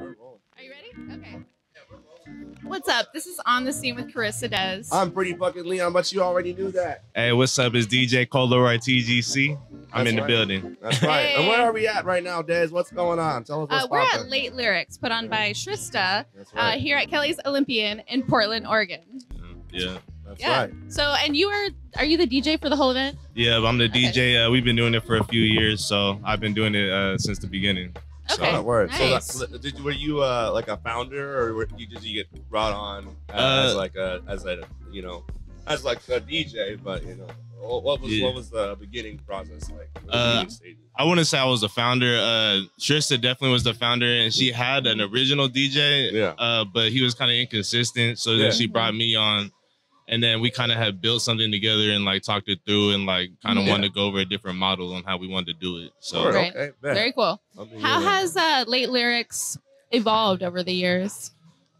Are you ready? Okay. What's up? This is on the scene with Carissa Dez. I'm pretty fucking Leon, but you already knew that. Hey, what's up? It's DJ ColdLe'Roy TGC. I'm That's in the right. building. That's right. And where are we at right now, Des? What's going on? Tell us what's Uh, we're at. Late Lyrics, put on by Shrista, That's uh, right. here at Kelly's Olympian in Portland, Oregon. Yeah. That's yeah. right. So, and you are, are you the DJ for the whole event? Yeah, I'm the Okay. DJ. Uh, we've been doing it for a few years, so I've been doing it uh, since the beginning. So, Okay. That word. Nice. So that, did were you uh, like a founder, or were you did you get brought on uh, Uh, as like a as a you know as like a DJ? But you know, what what was Yeah. what was the beginning process like? What was the Uh. I wouldn't say I was the founder. Uh, Shrista definitely was the founder, and she had an original DJ, Yeah. uh, but he was kind of inconsistent. So then she brought me on, and then we kind of had built something together and like talked it through and like kind of Yeah. wanted to go over a different model on how we wanted to do it. So Right. Okay. Very cool. How has uh, Late Lyrics evolved over the years?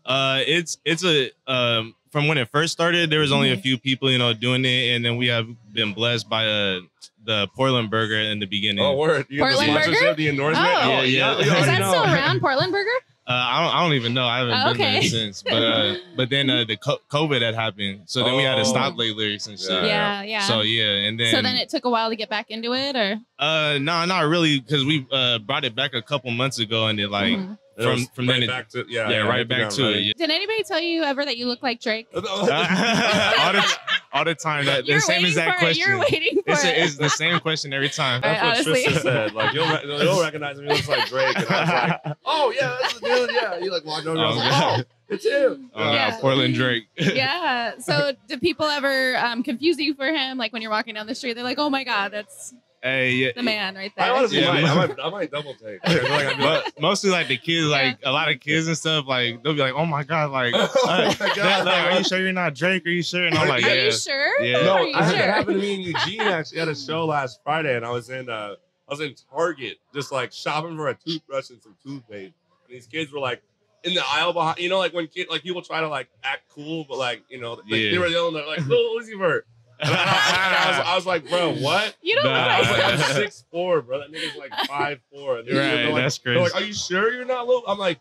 Uh, it's it's a um from when it first started, there was only a Mhm. few people, you know, doing it, and then we have been blessed by uh the Portland Mercury in the beginning. Oh, word. You got the Portland Mercury? the endorsement. Oh. Yeah, yeah. we Is Is that know. still around, Portland Mercury? Uh, I don't I don't even know. I haven't Oh, been there since. But uh, but then uh, the co- COVID had happened, so then we had to Oh. stop late lyrics and shit. Yeah. Yeah, yeah. So yeah, and then so then it took a while to get back into it, or uh no not really because we uh brought it back a couple months ago and it like Mhm. It from from right then it, back to yeah, yeah, right back to I'm it. Yeah. did anybody tell you ever that you look like Drake? all the all the time. That the same exact question. it. You're waiting for It's, a, it's the same question every time. Right. That's what honestly. Tristan said. Like you'll, you'll recognize me. He looks like Drake, and I was like, oh yeah, that's the dude. Yeah, you like walked over. I was Oh, like, God. oh, it's him. Oh, Yeah. no, Portland Drake. yeah. So, do people ever um, confuse you for him? Like when you're walking down the street, they're like, "Oh my God, that's hey, yeah. the man right I there." honestly Yeah. might, I might, I might double take. Like like, But mostly like the kids, like a lot of kids and stuff, like they'll be like, "Oh my god, like, Oh uh, my God. that- like, are you sure you're not Drake? Are you sure?" And I'm like, Are "Yeah." you sure? Yeah. no, you I had sure? it happen to me in Eugene. Actually, at a show last Friday, and I was in, uh, I was in Target, just like shopping for a toothbrush and some toothpaste. And these kids were like in the aisle behind, you know, like when kid, like people try to like act cool, but like you know, like, Yeah. they were yelling, they're like, "Lil Uzi Vert." And I, I was, I was like, bro, what? You don't Nah. look I was like like, I'm six four, bro. That nigga's like five four. And they're, Right, like, that's crazy. like, are you sure you're not little? I'm like,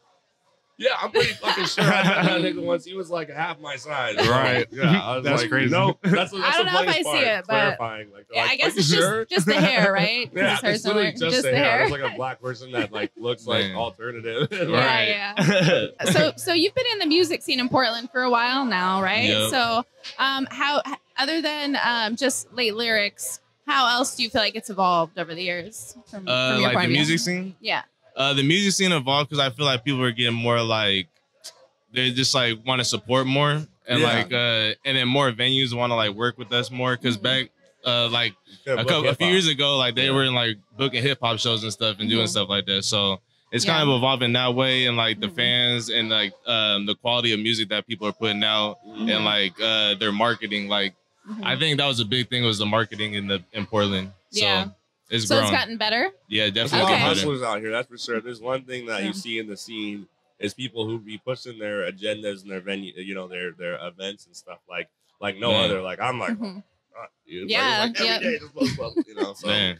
yeah, I'm pretty fucking sure. I met that nigga once. He was like half my size. Right. Yeah. I was That's like, crazy. No, that's, that's I don't the know if I funniest see it, but- clarifying. Like, Yeah, like, I guess it's sure? just just the hair, right? Yeah, his hair's it's literally similar. just, the hair. It's like a black person that like looks like Man. alternative. Yeah, Right. yeah. so so you've been in the music scene in Portland for a while now, right? Yep. So um how other than um just late lyrics, how else do you feel like it's evolved over the years from, Uh, from your like the music scene. Yeah. Uh, the music scene evolved because I feel like people are getting more like they just like want to support more and Yeah. like uh and then more venues want to like work with us more because Mhm. back uh like a, couple, a few years ago like they Yeah. were in like booking hip hop shows and stuff and doing Mhm. stuff like that so it's Yeah. kind of evolving that way and like the Mhm. fans and like um the quality of music that people are putting out Mhm. and like uh their marketing like I think that was a big thing was the marketing in the in Portland so Yeah. it's so grown it's gotten better. yeah There's a definitely lot of Okay. hustlers out here, that's for sure. There's one thing that Yeah. you see in the scene is people who be pushing their agendas and their venue, you know, their their events and stuff like like no Man. other. Like I'm like, Mhm. "Fuck, dude. Yeah, like, every yeah. day just post up, you know. So Man.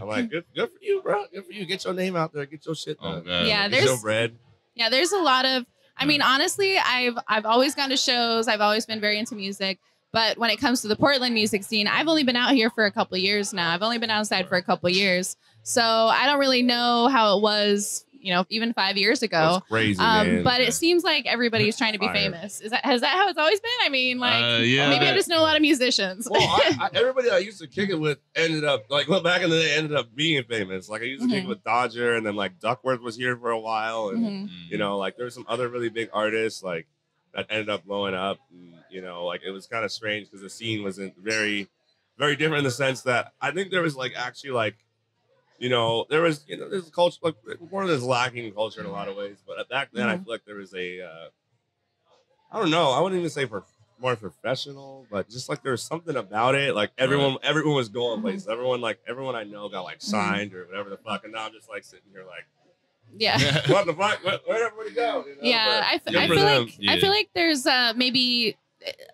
I'm like, good, good for you, bro. Good for you. Get your name out there. Get your shit Oh, done. God. Yeah, Get your there's bread. Yeah, there's a lot of I mean, honestly, I've I've always gone to shows. I've always been very into music. But when it comes to the Portland music scene, I've only been out here for a couple years now. I've only been outside for a couple years. So I don't really know how it was, you know, even five years ago. That's crazy, Um, man. but it seems like everybody's trying to be Fire. famous. Is that has that how it's always been? I mean, like Uh, yeah, maybe I that- just know a lot of musicians. well, I, I, everybody I used to kick it with ended up like well, back in the day ended up being famous. Like I used to kick Mhm. it with Dodger, and then like Duckworth was here for a while, and Mhm. you know, like there were some other really big artists like that ended up blowing up. And, you know, like it was kind of strange because the scene wasn't very, very different in the sense that I think there was like actually like, you know, there was you know there's a culture like more there's lacking culture in a lot of ways, but back then I Mhm. feel like there was a, uh, I don't know, I wouldn't even say for more professional, but just like there was something about it. Like everyone, everyone was going Mhm. places. Everyone, like everyone I know, got like signed or whatever the fuck. And now I'm just like sitting here, like, yeah. what the fuck? Where, where'd everybody go? You know? Yeah, But I, f- good I feel them. like I feel like there's uh maybe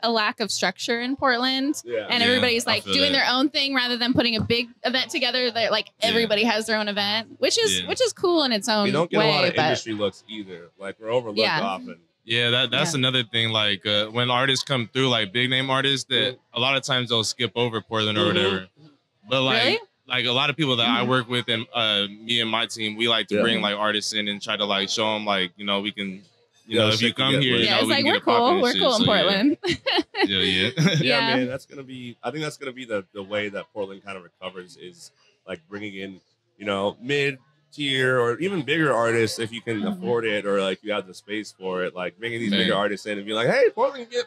a lack of structure in Portland. Yeah. And everybody's I like doing that. their own thing rather than putting a big event together. That like Yeah. everybody has their own event, which is Yeah. which is cool in its own we don't get way. a lot of but industry looks either. Like we're overlooked Yeah. often. Yeah, that that's Yeah. another thing. Like uh, when artists come through, like big name artists, that a lot of times they'll skip over Portland or Mhm. whatever. But like Really? Like a lot of people that I Mhm. work with and uh, me and my team, we like to Yeah. bring like artists in and try to like show them like you know we can. You Yeah, know, if you come here, lit. you yeah, know, it's we like can we're get it poppin' cool. We're shit. cool in So. Portland. Yeah, yeah. yeah, Yeah. man, that's gonna be. I think that's gonna be the the way that Portland kind of recovers is like bringing in, you know, mid tier or even bigger artists if you can Mhm. afford it or like you have the space for it. Like bringing these Man. bigger artists in and be like, hey, Portland can get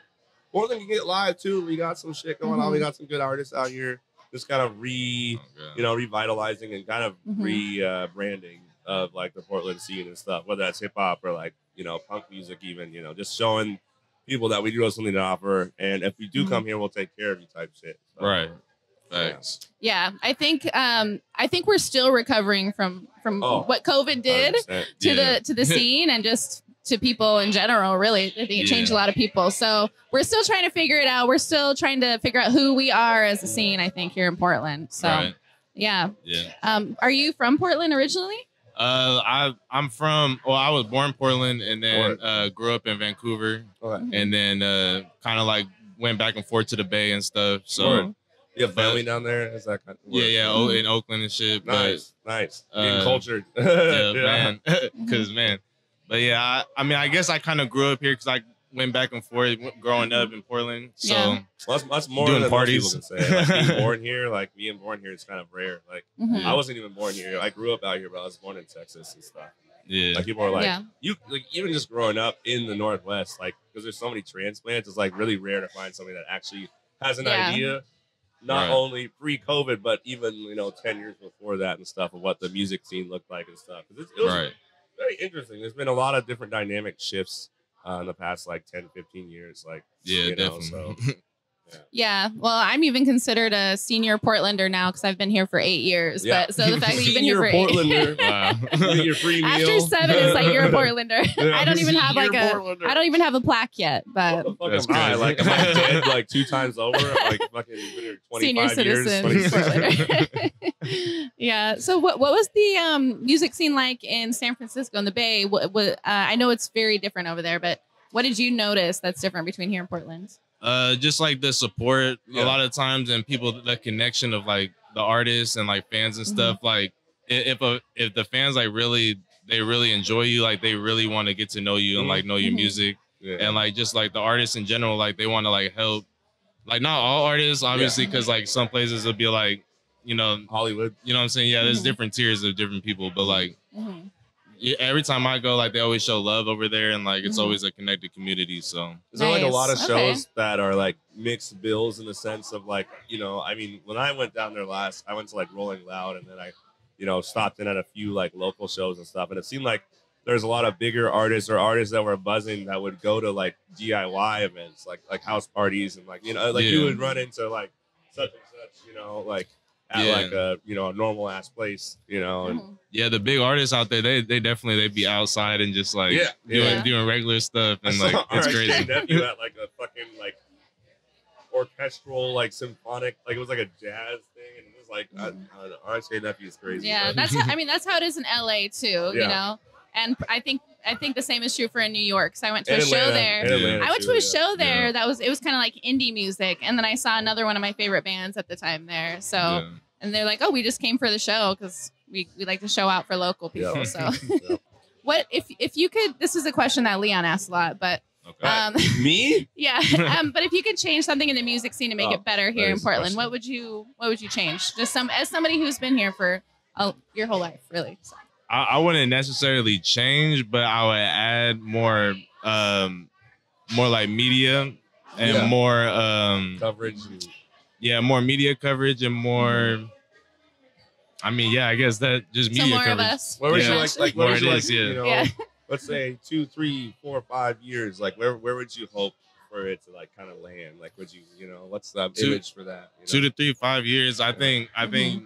Portland can get live too. We got some shit going on. We Mhm. got some good artists out here. Just kind of re, Okay. you know, revitalizing and kind of Mhm. re uh, branding of like the Portland scene and stuff, whether that's hip hop or like you know punk music, even you know, just showing people that we do have something to offer, and if we do Mhm. come here, we'll take care of you type shit. So, Right. Thanks. yeah, I think um I think we're still recovering from from Oh, what COVID did 100%. to Yeah. the to the scene and just to people in general. Really, I think it changed a lot of people. So we're still trying to figure it out. We're still trying to figure out who we are as a scene. I think here in Portland. So Right. yeah. Yeah. Um, are you from Portland originally? Uh, I I'm from. Well, I was born in Portland and then uh, grew up in Vancouver, Okay. and then uh, kind of like went back and forth to the Bay and stuff. So Word. You have But- family down there? Is that kind of yeah, yeah, oh, in Oakland and shit. but- Nice, nice. Getting Uh, cultured. yeah, man. Because man, but yeah, I, I mean, I guess I kind of grew up here because I went back and forth growing up in Portland. So Yeah. Well, that's, that's more Doing than parties. people can say. Like being born here, like being born here, is kind of rare. Like Mhm. I wasn't even born here. I grew up out here, but I was born in Texas and stuff. yeah, Like people are like, Yeah. you like even just growing up in the Northwest, like because there's so many transplants, it's like really rare to find somebody that actually has an Yeah. idea, not Right. only pre-COVID, but even you know ten years before that and stuff of what the music scene looked like and stuff. it's- it was right. Very interesting. There's been a lot of different dynamic shifts uh, in the past like 10, 15 years. Like Yeah, you know, definitely. so Yeah. Well, I'm even considered a senior Portlander now because I've been here for eight years. Yeah. But so the fact that you've been here Senior for Portlander. eight. wow. Your free meal. After seven, it's like you're a Portlander. Yeah, I don't even have like you're. Portlander. I don't even have a plaque yet, but What the fuck That's am I? crazy. Like, am I dead like two times over? Like, fucking been here 25 senior citizen 26 Portlander. yeah. So what what was the um, music scene like in San Francisco in the Bay? What, what uh, I know it's very different over there, but what did you notice that's different between here and Portland? Uh, just like the support Yeah. a lot of times and people the connection of like the artists and like fans and stuff. Like if a if the fans like really they really enjoy you, like they really want to get to know you and like know your Mhm. music. Yeah. and like just like the artists in general like they want to like help like not all artists obviously because like some places will be like you know Hollywood. you know what i'm saying yeah there's Mhm. different tiers of different people but like Mhm. Yeah, every time i go like they always show love over there and like it's Mhm. always a connected community so Is there like a lot of Okay. shows that are like mixed bills in the sense of like, you know, I mean, when I went down there last, I went to like Rolling Loud and then I, you know, stopped in at a few like local shows and stuff. And it seemed like there's a lot of bigger artists or artists that were buzzing that would go to like DIY events, like like house parties and like, you know, like you would run into like such and such, you know, like at Yeah. like a, you know, a normal ass place, you know, and Mhm. yeah the big artists out there they they definitely they'd be outside and just like Yeah, doing yeah. doing regular stuff and saw like it's RSK crazy nephew at like a fucking like orchestral like symphonic like it was like a jazz thing and it was like I, Mhm. I don't know, RSK nephew is crazy. Yeah, but- that's how, I mean that's how it is in LA too. You know, and I think I think the same is true for in New York. So I went to a show there. Atlanta I went to a show there Yeah. that was it was kind of like indie music, and then I saw another one of my favorite bands at the time there. So Yeah. and they're like, "Oh, we just came for the show because we, we like to show out for local people." Yeah. So what if if you could? This is a question that Leon asked a lot, but okay um, Me? yeah, um, but if you could change something in the music scene to make Oh, it better here in Portland, what would you what would you change? Just some as somebody who's been here for uh, your whole life, really. So. I, I wouldn't necessarily change, but I would add more, um, more like media and Yeah. more, um, Coverage. and- yeah, more media coverage and more. I mean, yeah, I guess that just So media more of coverage. us. Where would Yeah. you like like where More would it you like is, yeah. you know Yeah. let's say two, three, four, five years, like where where would you hope for it to like kind of land? Like would you you know, what's the Two- image for that? you Two to three, five years. I think. I think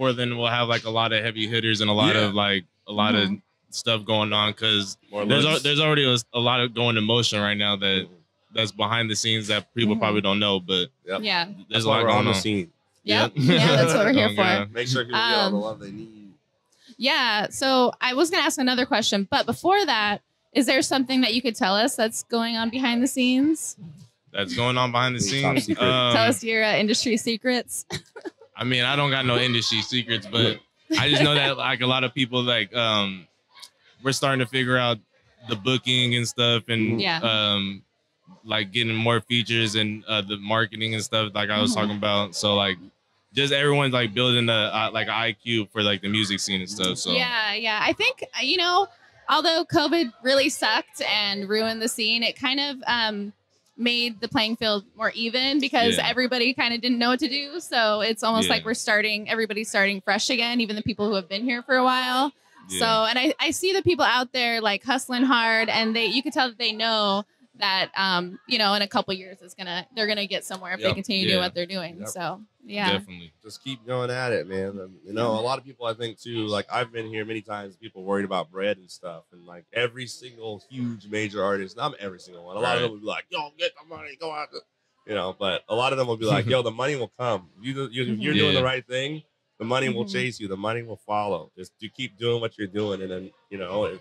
Portland will have like a lot of heavy hitters and a lot Yeah. of like a lot Mhm. of stuff going on because there's al- there's already a, a lot of going in motion right now that that's behind the scenes that people Mhm. probably don't know, but Yep. Yeah. there's That's a why lot we're going on the scene. Yep. Yeah. Yeah, that's what we're here for. God. Make sure people get all the Um, love they need. Yeah. So I was going to ask another question, but before that, is there something that you could tell us that's going on behind the scenes? That's going on behind the scenes. Um, tell us your uh, industry secrets. I mean, I don't got no industry secrets, but I just know that like a lot of people like um we're starting to figure out the booking and stuff and Yeah. um like getting more features and uh, the marketing and stuff like I was Mhm. talking about. So like just everyone's like building a uh, like IQ for like the music scene and stuff. So Yeah, yeah. I think you know, although COVID really sucked and ruined the scene, it kind of um, made the playing field more even because Yeah. everybody kind of didn't know what to do. So it's almost Yeah. like we're starting, everybody's starting fresh again, even the people who have been here for a while. So, and I, I see the people out there like hustling hard, and they you could tell that they know that um you know in a couple years it's gonna they're gonna get somewhere if they continue to do what they're doing. Yep. So yeah, definitely. Just keep going at it, man. And, you know, a lot of people I think too, like I've been here many times, people worried about bread and stuff. And like every single huge major artist, not every single one, a lot of Right. them would be like, yo, get the money, go out. You know, but a lot of them will be like, yo, the money will come. You, you you're doing the right thing. The money will Mhm. chase you. The money will follow. Just you keep doing what you're doing, and then you know. It, and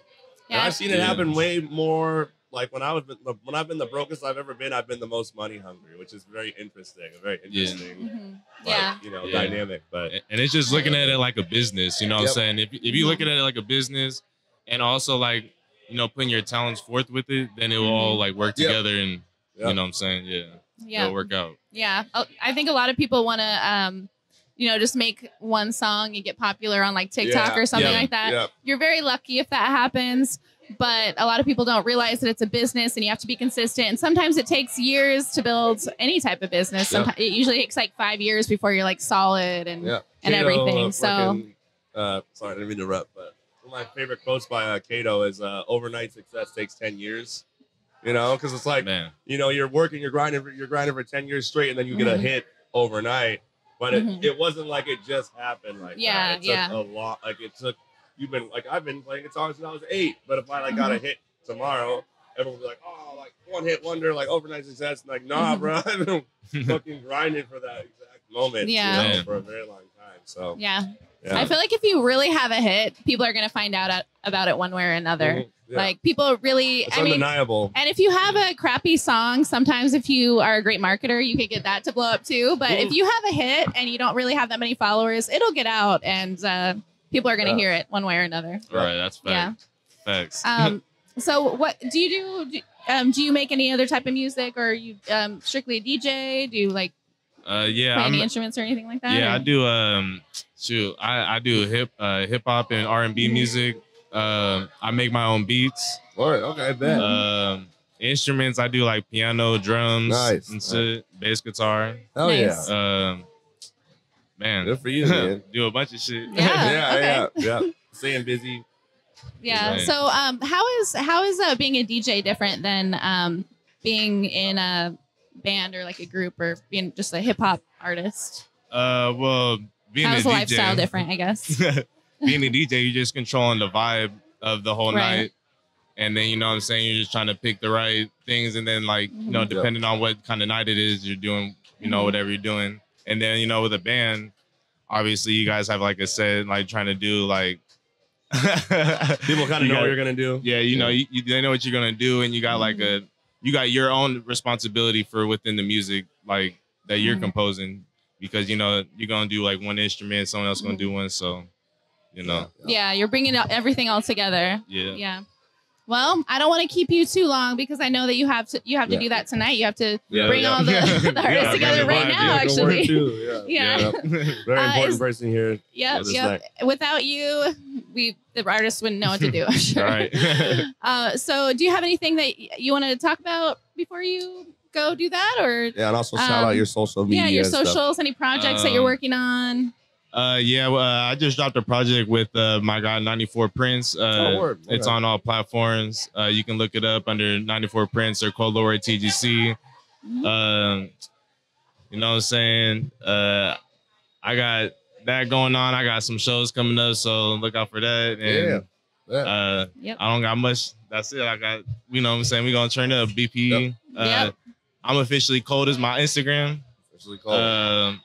yeah. I've seen it happen way more. Like when I was when I've been the brokest I've ever been, I've been the most money hungry, which is very interesting. A very interesting, Mhm. like, yeah. you know, Yeah. dynamic. But and it's just looking at it like a business you know what Yep. i'm saying if, if you look at it like a business and also like you know putting your talents forth with it then it will all like work Yep. together and yeah. you know what i'm saying yeah, Yeah. it'll work out Yeah, Oh, I think a lot of people want to, um, you know, just make one song and get popular on like TikTok Yeah, or something yeah, like that. yeah. You're very lucky if that happens, but a lot of people don't realize that it's a business and you have to be consistent. And sometimes it takes years to build any type of business. Yeah. It usually takes like five years before you're like solid and Yeah. and Kato, everything, uh, so- freaking, uh, sorry, I didn't mean to interrupt, but one of my favorite quotes by uh, Cato is uh, "Overnight success takes ten years." You know, because it's like man you know you're working, you're grinding, for, you're grinding for ten years straight, and then you get a Mhm. hit overnight. But it, Mhm. it wasn't like it just happened like Yeah, that. It took yeah. a lot. Like it took. You've been like I've been playing guitar since I was eight, but if I like got a Mm-hmm. hit tomorrow, everyone would be like, "Oh, like one hit wonder, like overnight success." like, nah, Mhm. bro, I've been fucking grinding for that exact moment. Yeah. you know, for a very long time. So yeah. yeah. I feel like if you really have a hit, people are gonna find out about it one way or another. Mhm. Yeah. Like people really, it's I mean, undeniable. And if you have a crappy song, sometimes if you are a great marketer, you could get that to blow up too. But if Mm. you have a hit and you don't really have that many followers, it'll get out and uh, people are going to Yeah. hear it one way or another. right that's fact. Yeah. facts Um, so what do you do? do um, do you make any other type of music or are you um, strictly a DJ? Do you like uh yeah play I'm, any instruments or anything like that? yeah or- i do um shoot i i do hip uh hip hop and r&b Mhm. music um i make my own beats All right, okay, bet. um instruments i do like piano drums Nice. and shit bass guitar Oh nice. yeah. um man Good for you, man. do a bunch of shit Yeah. yeah, okay. yeah, yeah. Staying busy. Yeah. Right. So, um, how is how is uh, being a DJ different than um, being in a band or like a group or being just a hip hop artist? Uh, well, being How's a DJ, lifestyle different? I guess. being a DJ, you're just controlling the vibe of the whole Right. night, and then you know what I'm saying. You're just trying to pick the right things, and then like you know, Mhm. depending on what kind of night it is, you're doing you know Mhm. whatever you're doing, and then you know with a band, obviously you guys have like I said, like trying to do like. People kind of know got- what you're gonna do. Yeah, you know, you, you they know what you're gonna do, and you got like Mm-hmm. a you got your own responsibility for within the music, like that you're Mhm. composing, because you know you're gonna do like one instrument, someone else gonna Mm-hmm. do one, so you know, yeah, you're bringing everything all together. yeah, Yeah. Well, I don't want to keep you too long because I know that you have to you have to Yeah. do that tonight. You have to Yeah, bring yeah. all the, the artists Yeah, together right vibe, now. actually, work too, Yeah. Yeah. Yep. Very Uh, important is- person here. Yep, Yeah, this yep. Without you, we the artists wouldn't know what to do. I'm sure. All right. uh, so, do you have anything that you want to talk about before you go do that, or Yeah, and also shout Um, out your social media. yeah, your and stuff. socials, any projects that you're Um, working on? Uh, yeah, well, uh, I just dropped a project with uh, my guy 94 Prince. Uh, Oh, word. It's Okay. on all platforms. Uh, you can look it up under 94 Prince or ColdLe'Roy TGC. Mhm. Um, you know what I'm saying? Uh, I got that going on. I got some shows coming up, so look out for that. And Yeah. Yeah. uh, Yep. I don't got much. That's it. I got, you know what I'm saying? We're going to turn up BP. Yep. Uh, Yep. I'm officially cold as my Instagram. Officially cold. Um,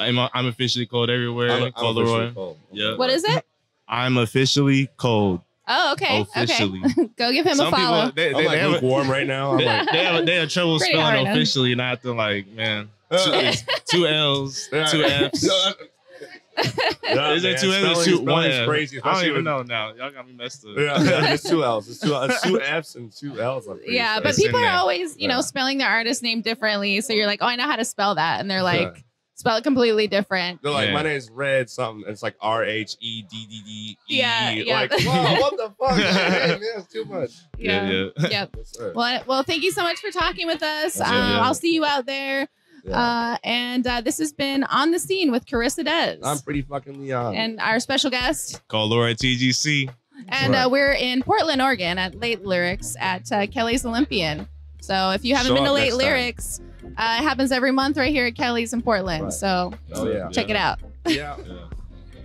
I'm I'm officially cold everywhere. I'm, I'm Cold officially cold. Yeah. What is it? I'm officially cold. Oh, okay. Officially. Okay. Go give him Some a follow. people they, I'm they, like they have, lukewarm right now. I'm they, like, they have they have trouble Pretty spelling hard, officially, and I have to like, man, two, uh, two L's, two F's. Yeah, Is it two L's two one spelling's F? Crazy, I don't even know now. Y'all got me messed up. Yeah, yeah, it's two L's. It's two, it's two F's and two L's. Yeah, sure. but It's people are always, you know, spelling their artist name differently. So you're like, oh, I know how to spell that, and they're like, Yeah. Spell it completely different. They're like, Yeah. my name's Red something. It's like R H E D D D E. Yeah, yeah. Like, whoa, what the fuck? man, that's too much. Yeah, yeah. Yep. Yes. Well, well, thank you so much for talking with us. Um, yeah. I'll see you out there. Yeah. Uh, and uh, this has been on the scene with Carissa Dez I'm pretty fucking Leon. and our special guest. ColdLe'Roy TGC. And Right. uh, we're in Portland, Oregon at Late Lyrics at uh, Kelly's Olympian. So if you haven't Show been to Late Lyrics, time. Lyrics, uh, it happens every month right here at Kelly's in Portland. Right. So oh yeah. check it out. Yeah. Yeah.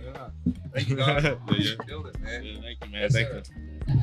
yeah. Thank you, God. Yeah, yeah. Killed it, man. Yeah, thank you, man. Yes, thank sir. you.